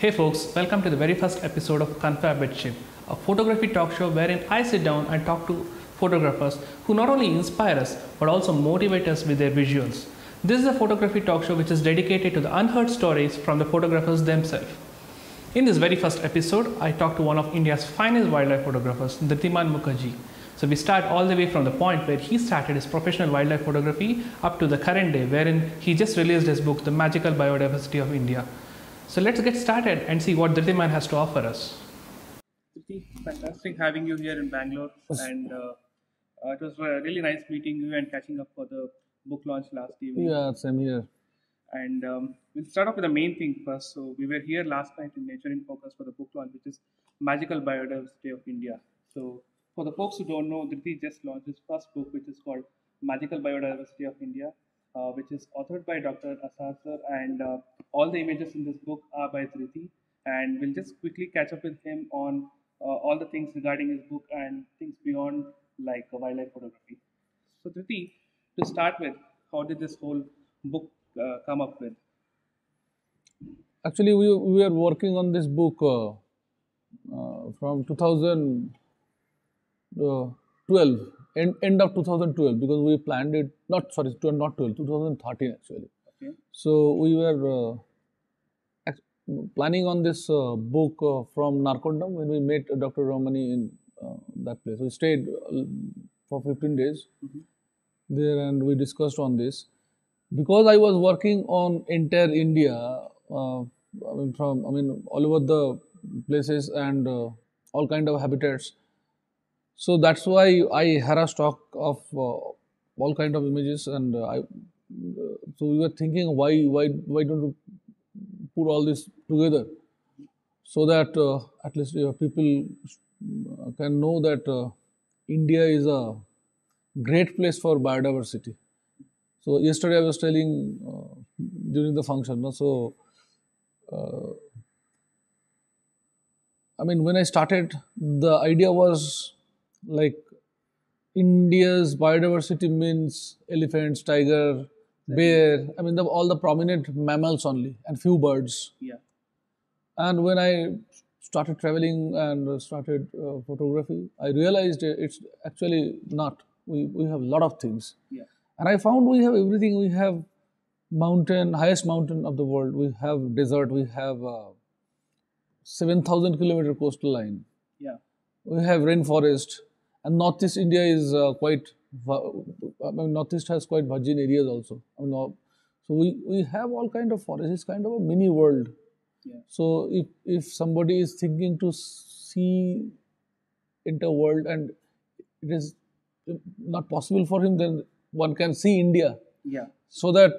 Hey folks, welcome to the very first episode of Confab with Shiv, a photography talk show wherein I sit down and talk to photographers who not only inspire us but also motivate us with their visuals. This is a photography talk show which is dedicated to the unheard stories from the photographers themselves. In this very first episode, I talked to one of India's finest wildlife photographers, Dhritiman Mukherjee. So we start all the way from the point where he started his professional wildlife photography up to the current day, wherein he just released his book, The Magical Biodiversity of India. So let's get started and see what Dhritiman has to offer us. Driti, fantastic having you here in Bangalore, and uh, uh, it was really nice meeting you and catching up for the book launch last evening. Yeah, same here. And um, we'll start off with the main thing first. So we were here last night in Nature in Focus for the book launch, which is Magical Biodiversity of India. So for the folks who don't know, Dhriti just launched his first book, which is called Magical Biodiversity of India, uh, which is authored by Dr. Asad and uh, all the images in this book are by Dhriti. And we'll just quickly catch up with him on uh, all the things regarding his book and things beyond like wildlife photography. So Dhriti, to start with, how did this whole book uh, come up with? Actually, we, we were working on this book uh, uh, from 2012, end, end of 2012, because we planned it, not sorry, not 12, 2013 actually. Okay. So we were uh, planning on this uh, book uh, from Narcondam when we met Dr. Rahmani in uh, that place. We stayed uh, for 15 days Mhm. there and we discussed on this. Because I was working on entire India, uh, I mean from I mean all over the places and uh, all kind of habitats. So that's why I had a stock of uh, all kind of images and uh, I. Uh, so we were thinking why why why don't you put all this together so that uh, at least uh, people can know that India is a great place for biodiversity. So yesterday I was telling uh, during the function. no, So uh, I mean, when I started, the idea was like India's biodiversity means elephants, tiger, bear. I mean, the, all the prominent mammals only, and few birds. Yeah. And when I started traveling and started uh, photography, I realized it's actually not. We, we have a lot of things. Yeah. And I found we have everything. We have mountain, highest mountain of the world. We have desert. We have uh, 7,000 kilometer coastal line. Yeah. We have rainforest. And Northeast India is uh, quite, I mean, Northeast has quite virgin areas also. I mean, so we, we have all kind of forests. It's kind of a mini world. Yeah. So if if somebody is thinking to see into world and it is not possible for him, then one can see India Yeah. so that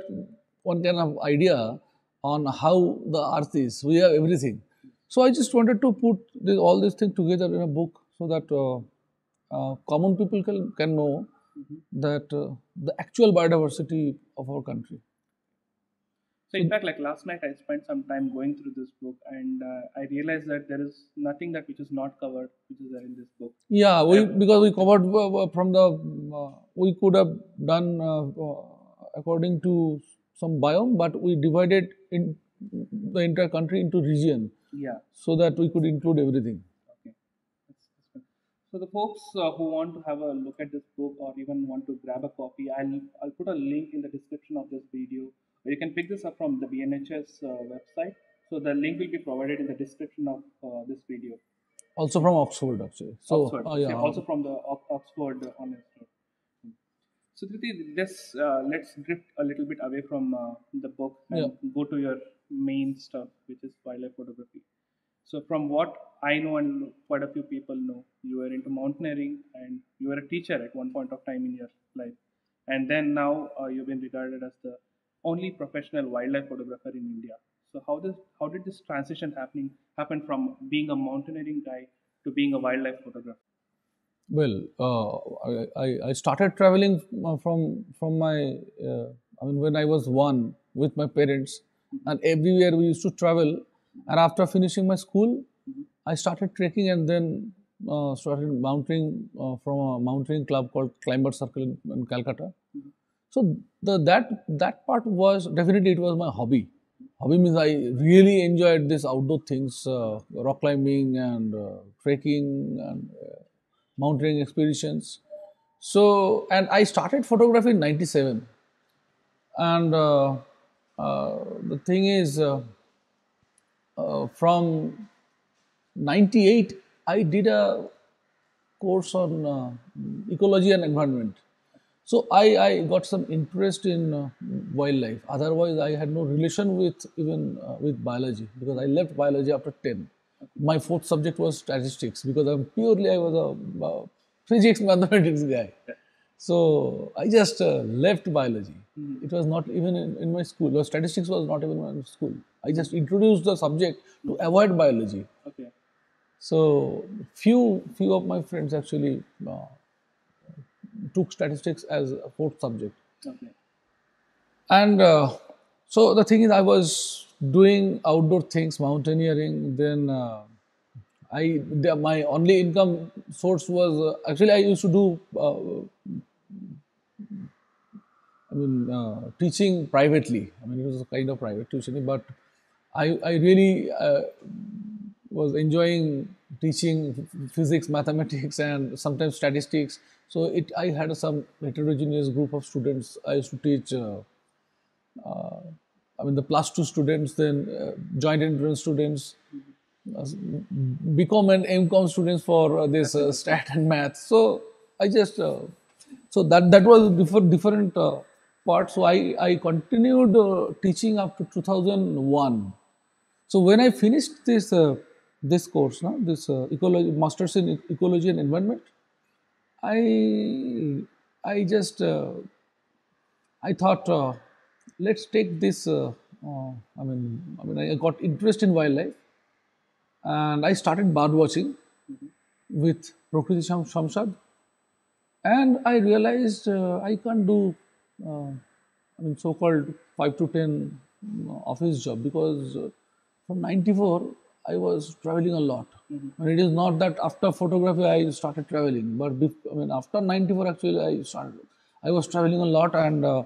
one can have idea on how the earth is. We have everything. So I just wanted to put this, all these things together in a book so that uh, uh, common people can, can know Mhm. that uh, the actual biodiversity of our country. So in fact, like last night, I spent some time going through this book, and uh, I realized that there is nothing that which is not covered, which is there in this book. Yeah, we because we covered uh, uh, from the uh, we could have done uh, according to some biome, but we divided in the entire country into region Yeah. so that we could include everything. Okay. That's, that's good. So the folks uh, who want to have a look at this book or even want to grab a copy, I'll I'll put a link in the description of this video. You can pick this up from the BNHS uh, website. So the link will be provided in the description of uh, this video. Also from Oxford, actually. So Oxford. uh, yeah, Yeah, also from the Ox- Oxford uh, Honors. So Dhriti, just uh, let's drift a little bit away from uh, the book and go to your main stuff, which is wildlife photography. So from what I know and quite a few people know, you were into mountaineering and you were a teacher at one point of time in your life, and then now uh, you've been regarded as the only professional wildlife photographer in India. So how does how did this transition happening happen from being a mountaineering guy to being a wildlife photographer? Well, uh, I, I- started traveling uh, from from my uh, I mean when I was one with my parents, and everywhere we used to travel. And after finishing my school, I started trekking and then uh, started mountaineering uh, from a mountaineering club called Climber Circle in, in Calcutta. So the that that part was definitely it was my hobby, hobby means I really enjoyed this outdoor things, uh, rock climbing and uh, trekking and uh, mountaineering expeditions. So, and I started photography in '97, and uh, the thing is, from '98, I did a course on uh, ecology and environment. So I, I got some interest in uh, wildlife. Otherwise, I had no relation with even uh, with biology because I left biology after 10. My fourth subject was statistics because I'm purely I was a uh, physics mathematics guy. So I just uh, left biology. It was not even in, in my school. Statistics was not even in my school. I just introduced the subject to avoid biology. Okay. So few few of my friends actually uh, took statistics as a fourth subject, Okay. and uh, so the thing is, I was doing outdoor things, mountaineering. Then uh, I the, my only income source was uh, actually I used to do. Uh, I mean, uh, teaching privately. I mean, it was a kind of private tuition, but I, I really uh, was enjoying teaching physics, mathematics, and sometimes statistics. So it, I had some heterogeneous group of students. I used to teach. Uh, uh, I mean, the plus two students, then uh, joint entrance students, uh, BCom and MCom students for uh, this uh, stat and math. So I just uh, so that that was different different part. So I I continued teaching up to 2001. So when I finished this this course, no, this uh, ecology masters in ecology and environment, I I just uh, I thought uh, let's take this. Uh, uh, I mean, I mean, I got interest in wildlife, and I started bird watching with Prakriti Sham- Samsad, and I realized uh, I can't do. I mean, so-called five to ten uh, office job because from '94 I was traveling a lot. And it is not that after photography I started traveling, but I mean after '94 actually I started. I was traveling a lot, and uh,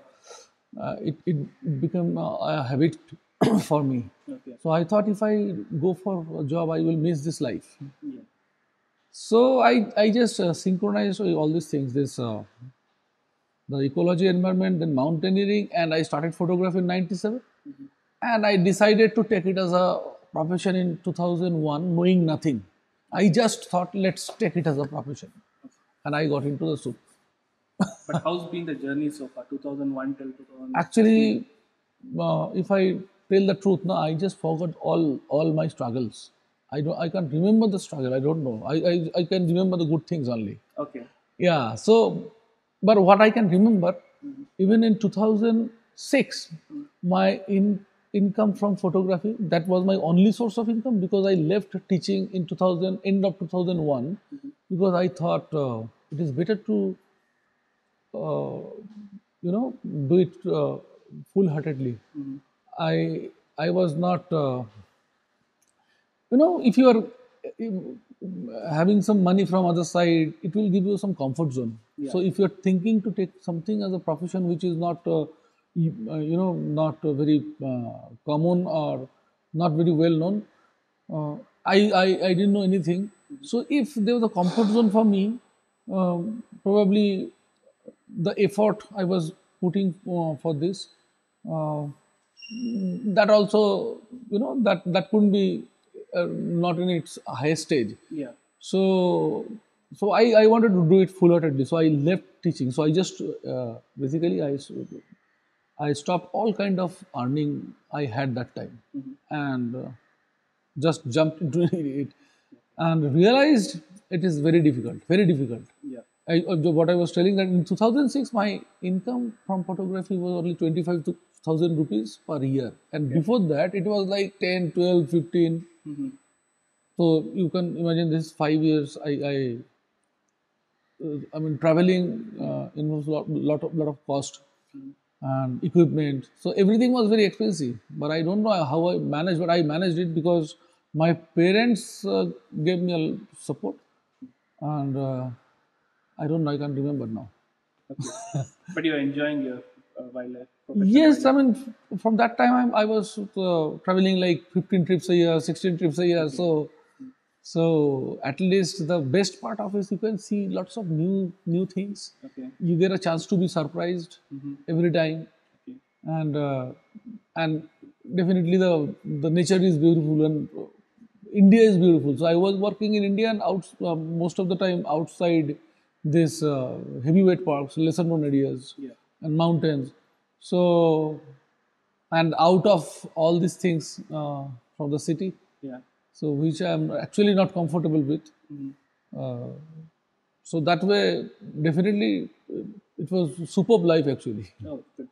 uh, it it became a habit for me. Okay. So I thought if I go for a job, I will miss this life. Yeah. So I, I just uh, synchronized all these things, this uh, the ecology environment, then mountaineering, and I started photography in '97, and I decided to take it as a profession in 2001, knowing nothing. I just thought, let's take it as a profession, and I got into the soup. But how's been the journey so far? 2001 till 2000. Actually, uh, if I tell the truth, now I just forgot all all my struggles. I don't, I can't remember the struggle. I don't know. I, I, I can remember the good things only. Okay. Yeah. So, but what I can remember, even in 2006, my in, income from photography. That was my only source of income because I left teaching in 2000 end of 2001 because I thought uh, it is better to uh, you know do it uh, full heartedly. I I was not uh, you know if you are uh, having some money from other side it will give you some comfort zone. So if you're thinking to take something as a profession which is not uh, you, uh, you know not very uh, common or not very well known. Uh, I, I i didn't know anything. So if there was a comfort zone for me um, probably the effort i was putting uh, for this uh, that also you know that that couldn't be uh, not in its highest stage. Yeah. so so I, I wanted to do it full-heartedly. So i left teaching. So i just uh, basically i i stopped all kind of earning i had that time. And uh, just jumped into it and realized it is very difficult very difficult. Yeah. I, uh, what I was telling that in 2006 my income from photography was only 25,000 rupees per year. And before that it was like 10 12 15 so you can imagine this five years I, I uh, I mean traveling uh, involves lot, lot of lot of cost and equipment so everything was very expensive but I don't know how I managed but I managed it because my parents uh, gave me a support and uh, I don't know I can't remember now Okay. but you're enjoying your uh, wildlife? Yes, I mean, from that time I, I was uh, traveling like 15 trips a year, 16 trips a year. So, so at least the best part of it, you can see lots of new new things. Okay. You get a chance to be surprised every time, Okay. and uh, and definitely the the nature is beautiful and India is beautiful. So I was working in India and out uh, most of the time outside this uh, heavyweight parks, lesser known areas Yeah. and mountains. So, and out of all these things uh, from the city, Yeah. So which I'm actually not comfortable with. Uh, so that way, definitely, uh, it was superb life actually. Oh, good.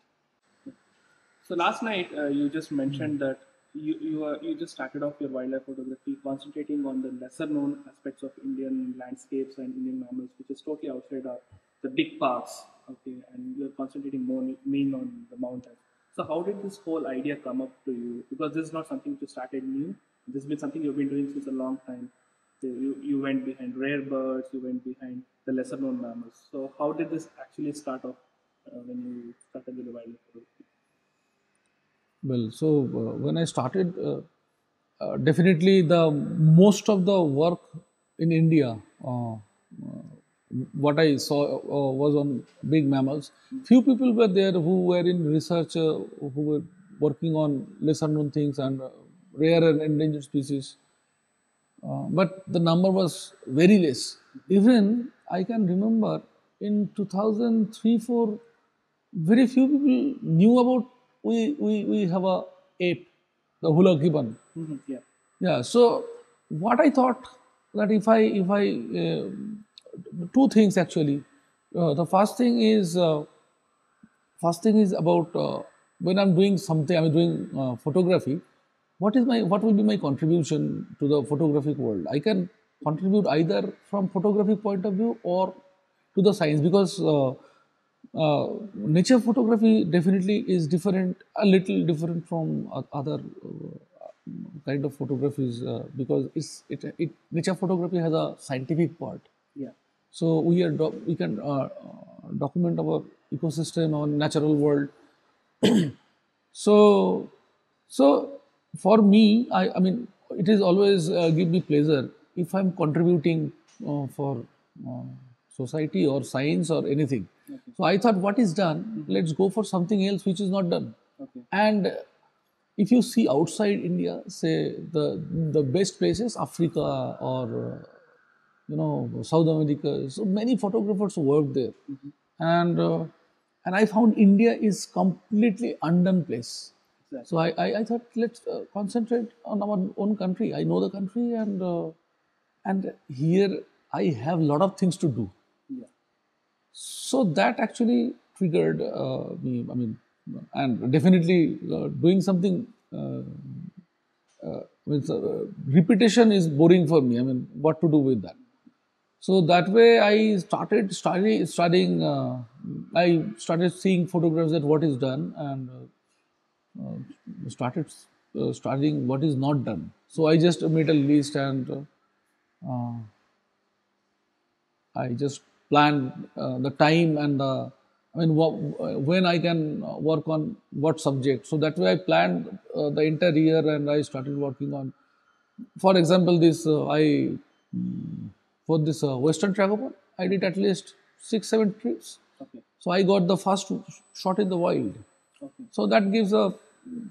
So last night uh, you just mentioned that you you are you just started off your wildlife photography concentrating on the lesser known aspects of Indian landscapes and Indian mammals, which is totally outside of the big parks. Okay, and you're concentrating more main on the mountains. So how did this whole idea come up to you? Because this is not something you started new. This has been something you've been doing since a long time. You, you went behind rare birds, you went behind the lesser known mammals. So how did this actually start off uh, when you started with the wildlife? Well, so uh, when I started, uh, uh, definitely the most of the work in India, uh, uh, what I saw was on big mammals. Few people were there who were in research, who were working on lesser known things and rare and endangered species. Uh, but the number was very less. Even I can remember in 2003 4, very few people knew about we, we, we have a ape, the hoolock gibbon. Mhm, Yeah. Yeah. So what I thought that if I if I uh, two things actually. Uh, the first thing is uh, first thing is about uh, when I'm doing something, I'm doing uh, photography. What is my what will be my contribution to the photographic world? I can contribute either from photographic point of view or to the science because uh, uh, nature photography definitely is different, a little different from other uh, kind of photographies uh, because it's it, it nature photography has a scientific part. Yeah. So we are we can uh, uh, document our ecosystem, our natural world. so, so for me, I, I mean, it is always uh, give me pleasure if I'm contributing uh, for uh, society or science or anything. So I thought, what is done? Let's go for something else which is not done. Okay. And if you see outside India, say the the best places, Africa or uh, you know South America, so many photographers work there, and uh, and I found India is completely undone place. Exactly. So I, I, I thought let's uh, concentrate on our own country. I know the country, and uh, and here I have a lot of things to do. Yeah. So that actually triggered uh, me. I mean, and definitely uh, doing something. Uh, uh, uh, repetition is boring for me. I mean, what to do with that? So that way, I started study, studying. Uh, I started seeing photographs that what is done and started uh, studying what is not done. So I just made a list and uh, uh, I just planned uh, the time and the I mean when I can uh, work on what subject. So that way I planned uh, the entire year and I started working on. For example, this uh, I for this uh, Western Tragopan, I did at least six seven trips. Okay. So I got the first shot in the wild. So that gives a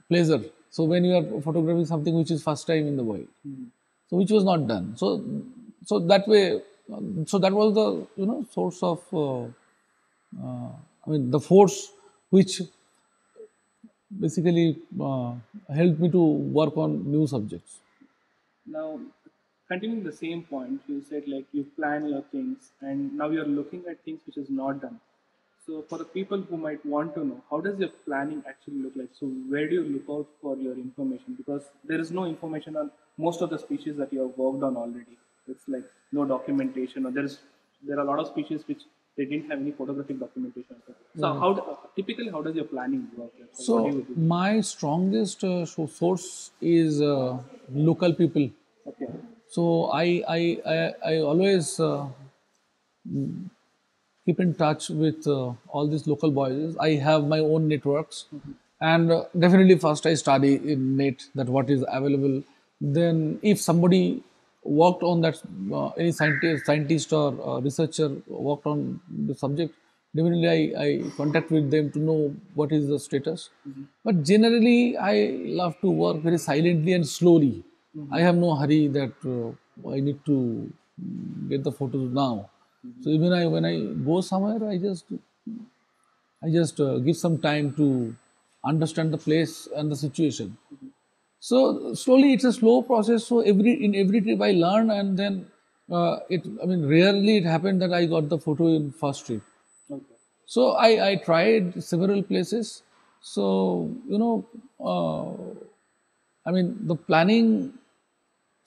pleasure. So when you are photographing something which is first time in the wild, so which was not done. So so that way, um, so that was the you know source of uh, uh, I mean the force which basically uh, helped me to work on new subjects. Now, continuing the same point, you said like you plan your things, and now you're looking at things which is not done. So, for the people who might want to know, how does your planning actually look like? So, where do you look out for your information? Because there is no information on most of the species that you have worked on already. It's like no documentation, or there is there are a lot of species which they didn't have any photographic documentation. So, how do, typically how does your planning work? Like, what do So do? my strongest uh, source is uh, local people. Okay. So I I I, I always uh, mm, keep in touch with uh, all these local boys. I have my own networks, and uh, definitely first I study in net that what is available. Then if somebody worked on that, uh, any scientist, scientist or uh, researcher worked on the subject, definitely I, I contact with them to know what is the status. But generally, I love to work very silently and slowly. I have no hurry that uh, I need to get the photos now. So even I when I go somewhere, I just I just uh, give some time to understand the place and the situation. So slowly, it's a slow process. So every in every trip I learn, and then uh, it. I mean, rarely it happened that I got the photo in first trip. Okay. So I, I tried several places. So you know, uh, I mean, the planning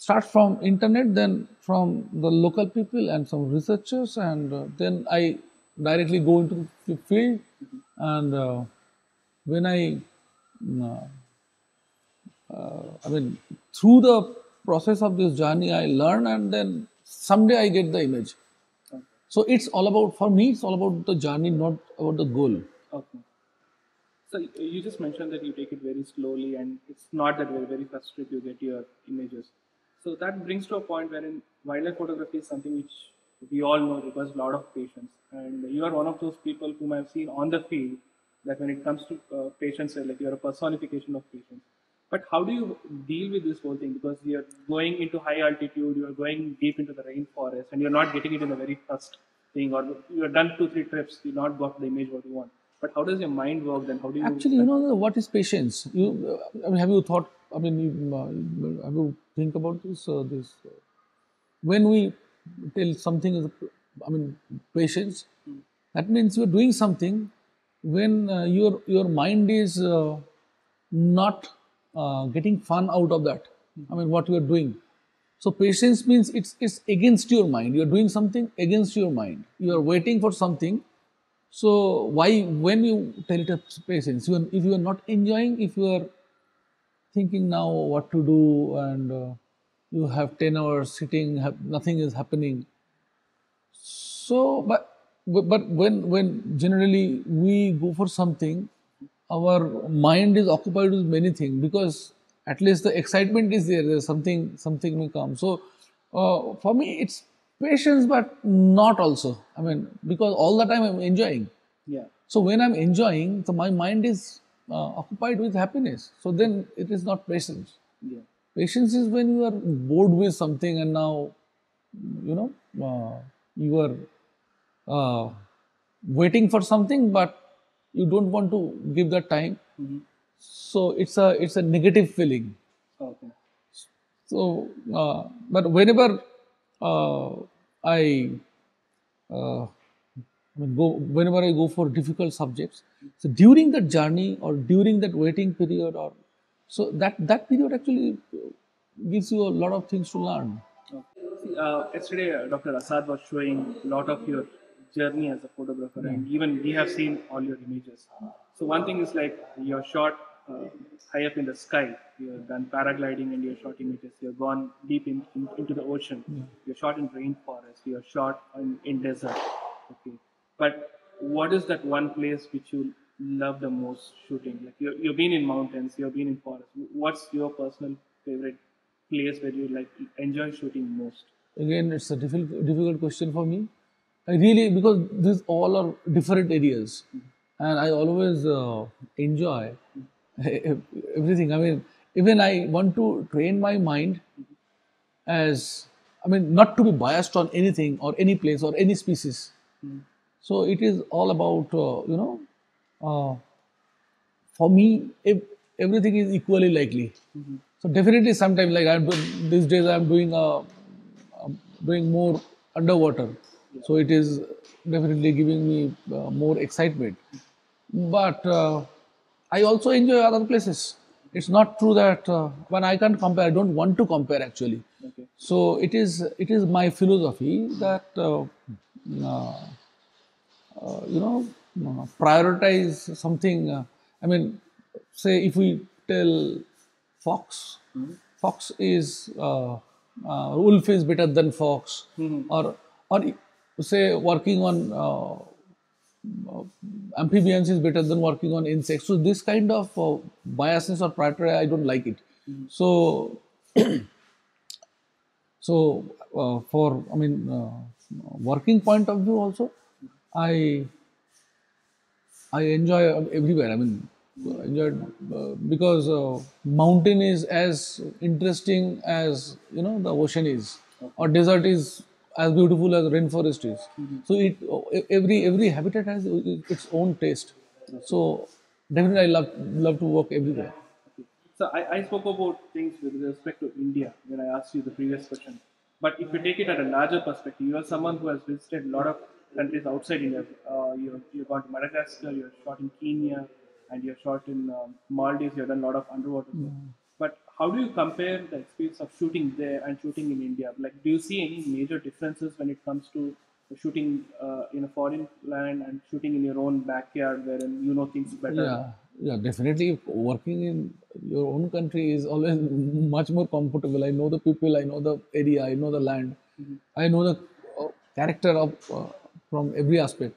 starts from internet, then from the local people and some researchers, and uh, then I directly go into the field. And uh, when I, mm, uh, I mean, through the process of this journey, I learn, and then someday I get the image. So it's all about for me. It's all about the journey, not about the goal. Okay. So you just mentioned that you take it very slowly, and it's not that very very first trip you get your images. So that brings to a point wherein wildlife photography is something which we all know requires a lot of patience, and you are one of those people whom I've seen on the field that when it comes to uh, patience, like you're a personification of patience. But how do you deal with this whole thing? Because you're going into high altitude, you're going deep into the rainforest, and you're not getting it in the very first thing, or you've done two, three trips, you've not got the image what you want. But how does your mind work then? How do you Actually, you know what is patience? You, uh, I mean, have you thought? I mean, you, have you think about this? Uh, this uh, when we tell something is, I mean, patience. That means you're doing something when uh, your your mind is uh, not uh, getting fun out of that. I mean, what you are doing. So patience means it's it's against your mind. You are doing something against your mind. You are waiting for something. So why when you tell it as patience, you are, if you are not enjoying, if you are thinking now what to do and uh, you have 10 hours sitting, have, nothing is happening. So, but but when when generally we go for something, our mind is occupied with many things because at least the excitement is there. There's something something may come. So uh, for me, it's patience, but not also. I mean, because all the time I'm enjoying. yeah. So when I'm enjoying, so my mind is uh, occupied with happiness. So then it is not patience. Yeah. Patience is when you are bored with something and now, you know, uh, you are uh, waiting for something, but you don't want to give that time. Mhm. So it's a it's a negative feeling. Okay. So, uh, but whenever uh, I, uh, I mean, go whenever I go for difficult subjects, so during that journey or during that waiting period, or so that that period actually gives you a lot of things to learn. Uh, yesterday, uh, Dr. Asad was showing a lot of your journey as a photographer, and even we have seen all your images. So one thing is like you're shot uh, high up in the sky. You've done paragliding and you're shot images. You've gone deep in, in- into the ocean. You're shot in rainforest. You're shot in, in desert. Okay, but what is that one place which you love the most shooting? Like you you've been in mountains. You've been in forest. What's your personal favorite place where you like enjoy shooting most? Again, it's a difficult difficult question for me. I really because these all are different areas, mm-hmm. and I always uh, enjoy everything. I mean, even I want to train my mind mm-hmm. as I mean, not to be biased on anything or any place or any species. Mm-hmm. So it is all about uh, you know. Uh, for me, ev- everything is equally likely. So definitely, sometimes like I'm these days, I'm doing uh, um, doing more underwater. So it is definitely giving me uh, more excitement. But uh, I also enjoy other places. It's not true that uh, when I can't compare, I don't want to compare actually. Okay. So it is it is my philosophy that uh, uh, uh, you know uh, prioritize something. Uh, I mean, say if we tell fox, fox is uh, uh, wolf is better than fox, or or say working on uh, uh, amphibians is better than working on insects. So this kind of uh, biasness or priority, I don't like it. So, so uh, for I mean, uh, working point of view also, I I enjoy everywhere. I mean, enjoyed uh, because uh, mountain is as interesting as you know the ocean is, or desert is as beautiful as rainforest is. So it every every habitat has its own taste. So definitely, I love love to work everywhere. So I, I spoke about things with respect to India when I asked you the previous question. But if you take it at a larger perspective, you are someone who has visited a lot of countries outside India. Uh, you you've gone to Madagascar, you've shot in Kenya, and you've shot in um, Maldives. You've done a lot of underwater stuff. But how do you compare the experience of shooting there and shooting in India? Like, do you see any major differences when it comes to shooting uh, in a foreign land and shooting in your own backyard, wherein you know things better? Yeah, yeah, definitely. Working in your own country is always much more comfortable. I know the people, I know the area, I know the land, I know the uh, character of uh, from every aspect.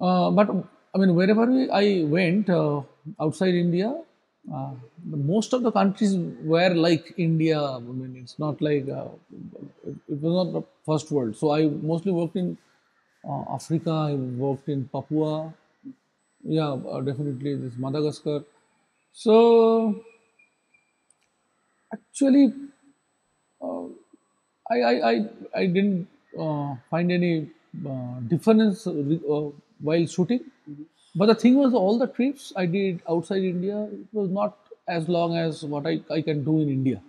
Uh, but I mean, wherever we, I went uh, outside India, uh, most of the countries were like India. I mean, it's not like uh, it was not the first world. So I mostly worked in uh, Africa. I worked in Papua. Yeah, uh, definitely this Madagascar. So actually, uh, I, I I I didn't uh, find any uh, difference uh, while shooting. But the thing was, all the trips I did outside India, it was not as long as what I, I can do in India.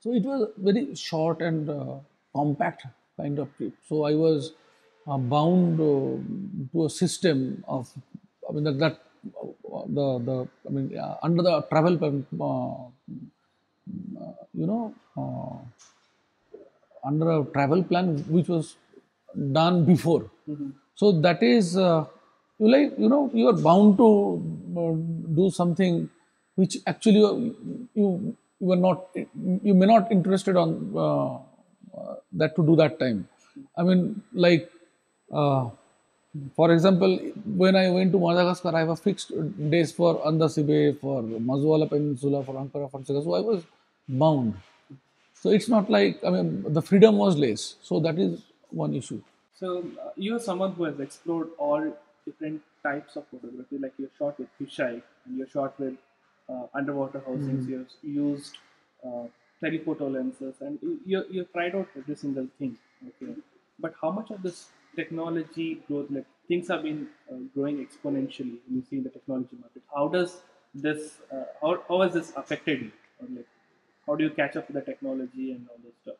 So it was very short and uh, compact kind of trip. So I was uh, bound uh, to a system of, I mean, that, that uh, the, the, I mean, under the travel, uh, you know, under a travel plan which was done before. So that is, uh, you like, you know, you are bound to uh, do something which actually you, you were not, you may not interested on uh, uh, that to do that time. I mean, like, uh, for example, when I went to Madagascar, I have a fixed days for Andasibe, for Masoala Peninsula, for Ankarafantsika. So I was bound. So it's not like, I mean, the freedom was less. So that is one issue. So uh, you are someone who has explored all different types of photography. Like you're shot with fisheye, and you're shot with uh, underwater housings. You've used uh, telephoto lenses, and you you you've tried out every single thing. Okay, but how much of this technology growth, like things have been uh, growing exponentially, you see in the technology market. How does this? Uh, how how has this affected you? Or like, how do you catch up with the technology and all this stuff?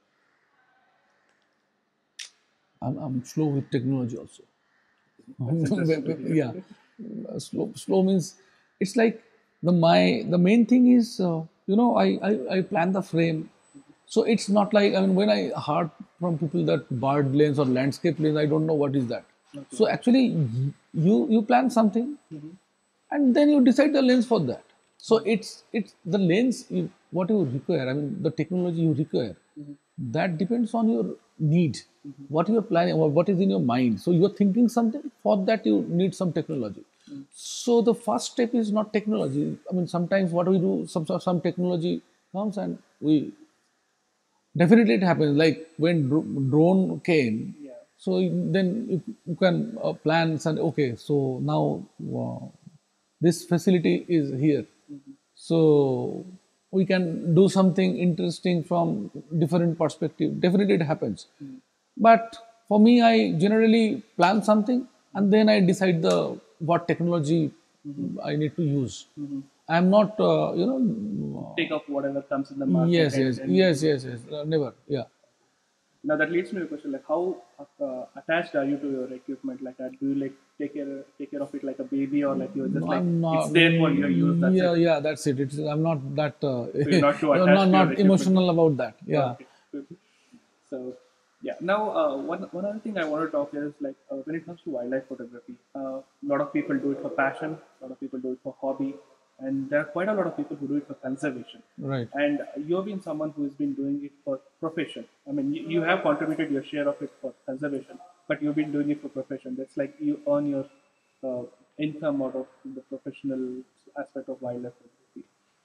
I'm, I'm slow with technology also. yeah, slow. Slow means it's like the my the main thing is uh, you know I, I I plan the frame, so it's not like I mean when I heard from people that bird lens or landscape lens I don't know what is that. So actually you you plan something, and then you decide the lens for that. So it's it's the lens you, what you require. I mean the technology you require. That depends on your need. What you are planning, or what is in your mind. So you are thinking something. For that you need some technology. So the first step is not technology. I mean sometimes what we do, some some technology comes and we definitely it happens. Like when dro- drone came, Yeah. so then you, you can uh, plan and okay, so now uh, this facility is here. So we can do something interesting from different perspective. Definitely it happens. But for me, I generally plan something and then I decide the what technology I need to use. I'm not, uh, you know, Take up whatever comes in the market. yes, and yes, yes, yes, yes, uh, never, yeah. Now that leads me to a question like how uh, attached are you to your equipment like that? Do you like take care take care of it like a baby or like you're just like not, it's there for your use? That's yeah, it. yeah, that's it. It's, I'm not that, uh, you're not no, not emotional about that. Yeah. Okay. So yeah. Now uh, one one other thing I want to talk is like uh, when it comes to wildlife photography, uh, a lot of people do it for passion. A lot of people do it for hobby. and there are quite a lot of people who do it for conservation. Right. And you've been someone who has been doing it for profession. I mean, you, you have contributed your share of it for conservation, but you've been doing it for profession. That's like you earn your uh, income out of the professional aspect of wildlife photography.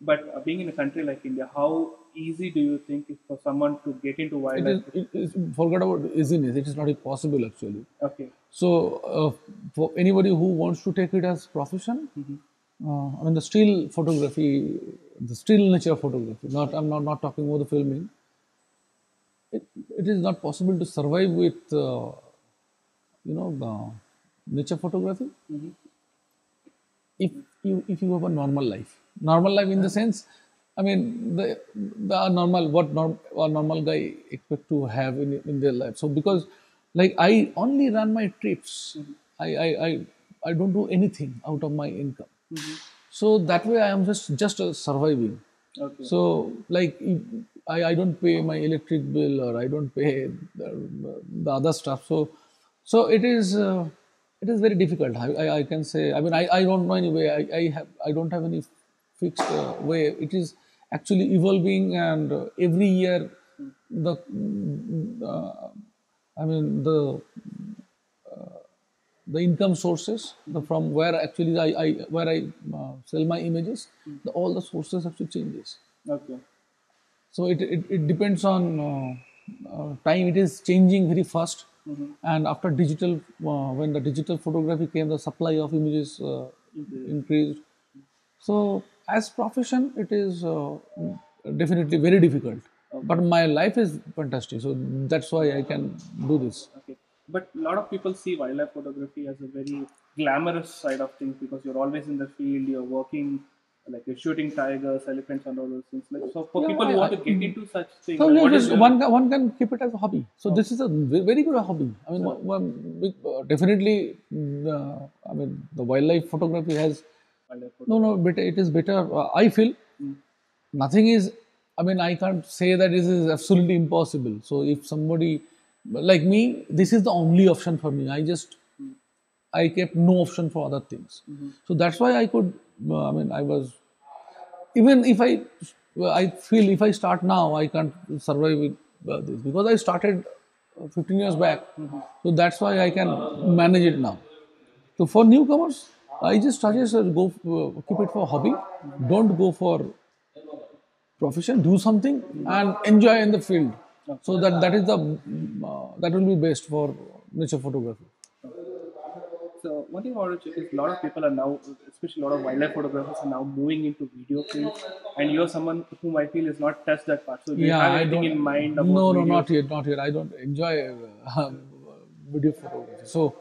But uh, being in a country like India, how easy do you think is for someone to get into wildlife? is, it is, forget about easiness. It is not possible actually. okay. So, uh, for anybody who wants to take it as profession, uh, I mean the still photography, the still nature photography. Not I'm not not talking about the filming. It, it is not possible to survive with uh, you know the nature photography if you if you have a normal life. Normal life in the sense, I mean the the normal what norm, a normal guy expect to have in in their life. So because like I only run my trips, I, I I I don't do anything out of my income. So that way I am just just uh, surviving. Okay. So like I, I don't pay my electric bill or I don't pay the, the other stuff. So so it is uh, it is very difficult. I, I, I can say I mean I, I don't know any way. I, I have I don't have any fixed uh, way. It is actually evolving and uh, every year the uh, I mean the the income sources the, from where actually I, I where I uh, sell my images, the, all the sources have actually changes. Okay. So it, it, it depends on uh, uh, time. It is changing very fast, and after digital, uh, when the digital photography came, the supply of images uh, increased. So as profession, it is uh, definitely very difficult. But my life is fantastic, so that's why I can do this. Okay. But a lot of people see wildlife photography as a very glamorous side of things because you're always in the field, you're working, like you're shooting tigers, elephants, and all those things. Like so, for Yeah, people who I- want to I- get into such things, So like, yeah, what is just your- one ca- one can keep it as a hobby. So this is a very good hobby. I mean, one, one uh, definitely. mm, Uh, I mean, the wildlife photography has wildlife no, no. Better, it is better. Uh, I feel nothing is. I mean, I can't say that this is absolutely impossible. So if somebody like me, this is the only option for me. I just I kept no option for other things. So that's why I could. I mean, I was even if I, I feel if I start now, I can't survive with uh, this because I started uh, 15 years back. So that's why I can manage it now. So for newcomers, I just suggest uh, go uh, keep it for hobby. Don't go for profession. Do something and enjoy in the field. So that that is the uh, that will be best for nature photography. So one thing I want to check is a lot of people are now, especially a lot of wildlife photographers, are now moving into video fields, and you're someone whom I feel is not touched that part. So do you yeah, have I anything in mind about no, no, not yet, not yet. I don't enjoy uh, video photography. So,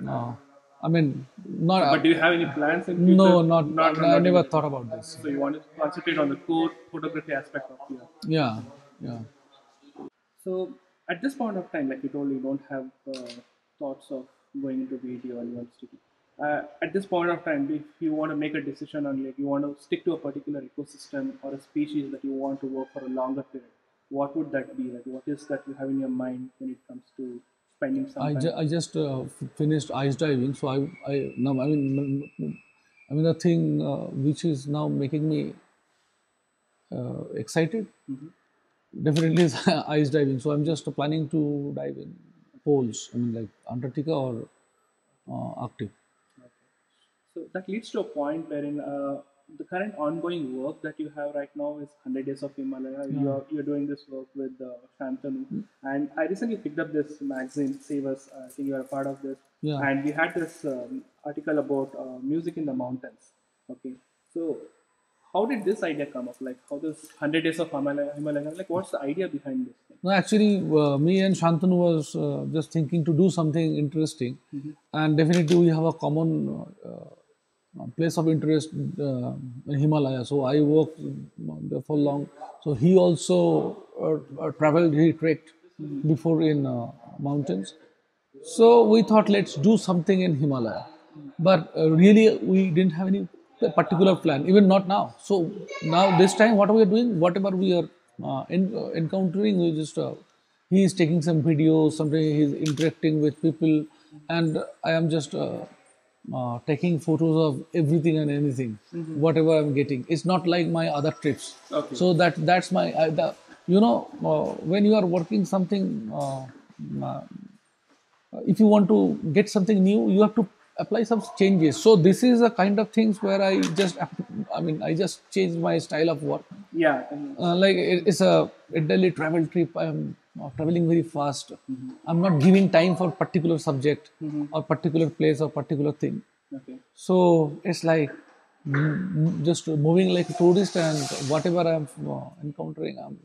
no, I mean, not. But do you have any plans in future? no, not. not, I not never even- thought about this. So you want to concentrate on the core photography aspect of your. Yeah, yeah. So at this point of time, like you told, you don't have uh, thoughts of going into video and you want to stick. Uh, at this point of time, if you want to make a decision on like you want to stick to a particular ecosystem or a species that you want to work for a longer period, what would that be? Like, what is that you have in your mind when it comes to spending some I, time? ju- I just uh, f- finished ice diving, so I, I now I mean, I mean the thing uh, which is now making me uh, excited, definitely is ice diving. So I'm just planning to dive in poles. I mean like Antarctica or uh, Arctic. So that leads to a point wherein uh, the current ongoing work that you have right now is 100 Days of Himalaya. You're, you're doing this work with uh, Shantanu. And I recently picked up this magazine, Saevus. I think you are a part of this. Yeah. And we had this um, article about uh, music in the mountains. Okay. So how did this idea come up? Like how this 100 Days of Himalaya, Himalaya like what's the idea behind this? No, actually, uh, me and Shantanu was uh, just thinking to do something interesting, and definitely we have a common uh, uh, place of interest uh, in Himalaya. So I worked there for long. So he also uh, uh, traveled, he trekked before in uh, mountains. So we thought, let's do something in Himalaya. But uh, really, we didn't have any particular plan, even not now. So now, this time, what we are doing, whatever we are uh, in, uh, encountering, we just uh, he is taking some videos, something he is interacting with people, and I am just uh, uh, taking photos of everything and anything, whatever I'm getting. It's not like my other trips. Okay. So that that's my the, you know uh, when you are working something. Uh, if you want to get something new, you have to apply some changes. So this is a kind of things where I just I mean I just changed my style of work. Yeah. Uh, like it, it's a, a daily travel trip. I'm uh, traveling very fast. I'm not giving time for particular subject or particular place or particular thing. Okay. So it's like mm, just moving like a tourist and whatever I'm uh, encountering, I'm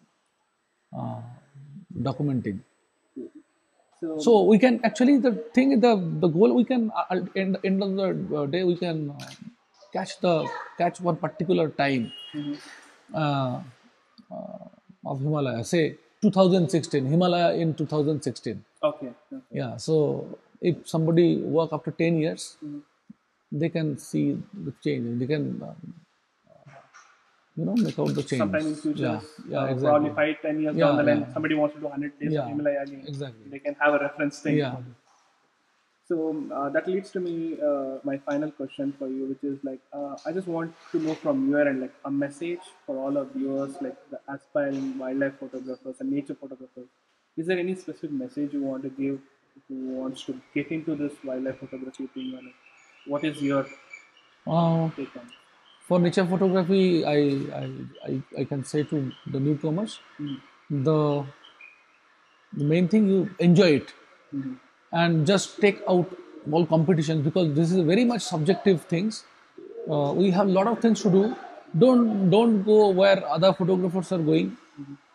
uh, documenting. So, So we can actually the thing the the goal we can uh, at end end of the uh, day we can uh, catch the catch one particular time uh, uh, of Himalaya. Say 2016 Himalaya in 2016. okay. okay. Yeah. So if somebody work after 10 years, they can see the change. They can um, uh, you know make out the change. Sometime in future, Yeah. Yeah. uh, Exactly. probably five, ten years Yeah, down the line, yeah. somebody wants to do 100 days Yeah, of Himalaya again. Exactly. They can have a reference thing. Yeah. So uh, that leads to me uh, my final question for you, which is like uh, I just want to know from your end like a message for all our viewers, like the aspiring wildlife photographers and nature photographers. Is there any specific message you want to give who wants to get into this wildlife photography thing? And what is your Uh, take on? For nature photography, I, I, I, I can say to the newcomers, the, the main thing you enjoy it and just take out all competitions because this is very much subjective things. Uh, we have a lot of things to do. Don't don't go where other photographers are going,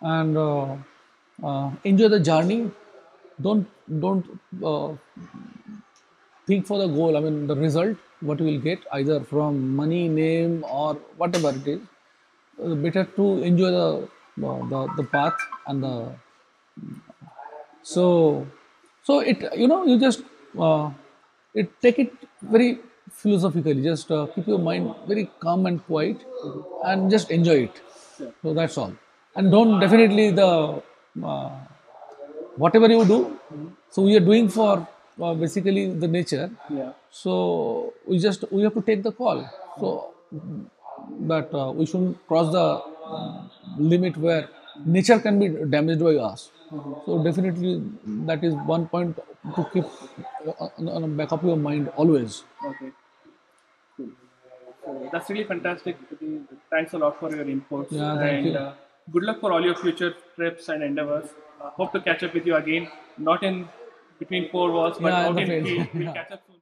and uh, uh, enjoy the journey. Don't don't uh, think for the goal. I mean, the result, what you will get either from money, name, or whatever it is. Uh, better to enjoy the the, the path and the so so it you know you just uh, it take it very philosophically. Just uh, keep your mind very calm and quiet, and just enjoy it. So that's all. And don't definitely the uh, whatever you do. So we are doing for uh, basically the nature. Yeah. So we just we have to take the call. So that uh, we shouldn't cross the limit where nature can be damaged by us. So definitely that is one point to keep uh, on back of your mind always. Okay. Cool. So that's really fantastic. Thanks a lot for your inputs. Yeah, thank and, you. Uh, good luck for all your future trips and endeavors. Uh, hope to catch up with you again, not in between four walls, but Yeah, in out the in field. field. We'll Yeah. catch up soon.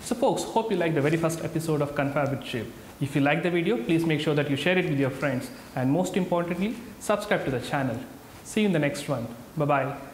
So folks, hope you liked the very first episode of Confab with Shiv. If you like the video, please make sure that you share it with your friends and most importantly, subscribe to the channel. See you in the next one. Bye bye.